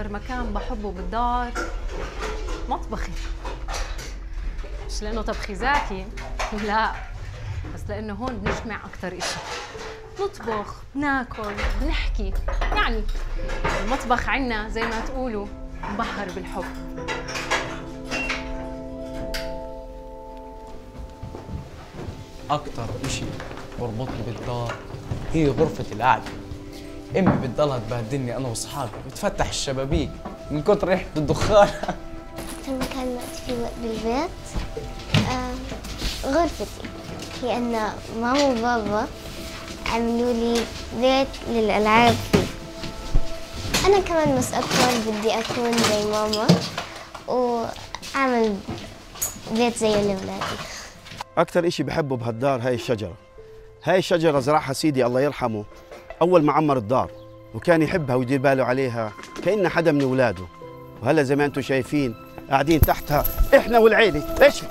أكتر مكان بحبه بالدار مطبخي. مش لأنه طبخي ذكي لا. بس لأنه هون بنجمع أكتر إشي. نطبخ ناكل بنحكي. يعني المطبخ عنا زي ما تقولوا مبهر بالحب. أكتر إشي بربطني بالدار هي غرفة القعدة. أمي بتضلها تبهدلني أنا وأصحابي بتفتح الشبابيك من كتر ريحة الدخان. أكثر مكان وقت فيه وقت بالبيت آه غرفتي. لأن ماما وبابا عملوا لي بيت للألعاب فيه. أنا كمان بس أكبر بدي أكون زي ماما وأعمل بيت زي الأولاد. أكثر إشي بحبه بهالدار هاي الشجرة. هاي الشجرة زرعها سيدي الله يرحمه. أول ما عمر الدار وكان يحبها ويدير باله عليها كأنها حدا من أولاده. وهلا زي ما أنتم شايفين قاعدين تحتها إحنا والعيلة. ليش